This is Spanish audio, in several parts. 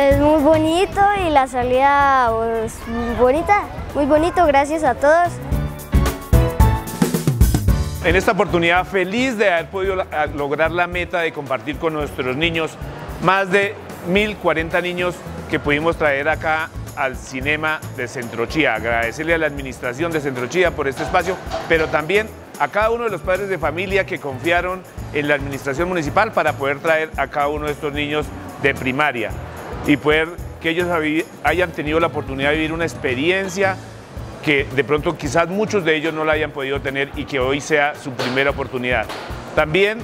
Es muy bonito y la salida es muy bonita, muy bonito, gracias a todos. En esta oportunidad feliz de haber podido lograr la meta de compartir con nuestros niños, más de 1040 niños que pudimos traer acá al cinema de Centrochía. Agradecerle a la administración de Centrochía por este espacio, pero también a cada uno de los padres de familia que confiaron en la administración municipal para poder traer a cada uno de estos niños de primaria y poder que ellos hayan tenido la oportunidad de vivir una experiencia que de pronto quizás muchos de ellos no la hayan podido tener y que hoy sea su primera oportunidad. También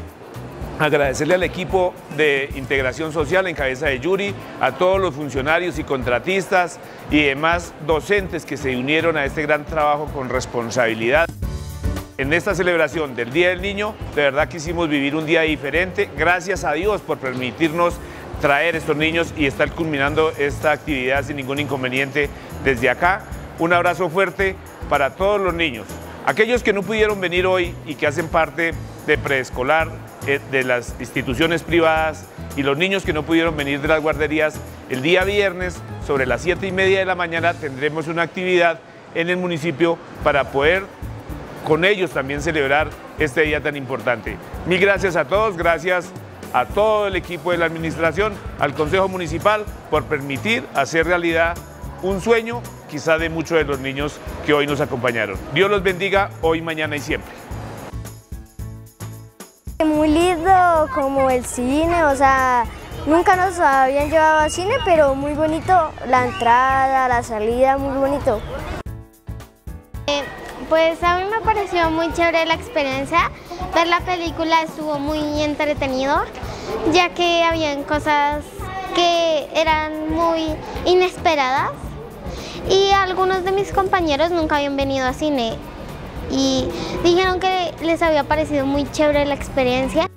agradecerle al equipo de integración social en cabeza de Yuri, a todos los funcionarios y contratistas y demás docentes que se unieron a este gran trabajo con responsabilidad. En esta celebración del Día del Niño, de verdad quisimos vivir un día diferente. Gracias a Dios por permitirnos traer estos niños y estar culminando esta actividad sin ningún inconveniente desde acá. Un abrazo fuerte para todos los niños. Aquellos que no pudieron venir hoy y que hacen parte de preescolar, eh, de las instituciones privadas y los niños que no pudieron venir de las guarderías, el día viernes sobre las 7 y media de la mañana tendremos una actividad en el municipio para poder con ellos también celebrar este día tan importante. Mil gracias a todos, gracias a todo el equipo de la administración, al Consejo Municipal por permitir hacer realidad un sueño quizá de muchos de los niños que hoy nos acompañaron. Dios los bendiga hoy, mañana y siempre. Muy lindo como el cine, o sea, nunca nos habían llevado al cine, pero muy bonito la entrada, la salida, muy bonito. Eh, pues a mí me pareció muy chévere la experiencia, ver la película estuvo muy entretenido, ya que habían cosas que eran muy inesperadas y algunos de mis compañeros nunca habían venido a cine y dijeron que les había parecido muy chévere la experiencia.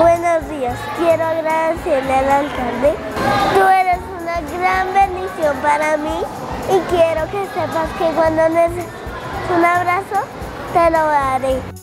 Buenos días, quiero agradecerle al alcalde. Gran bendición para mí y quiero que sepas que cuando necesites un abrazo te lo daré.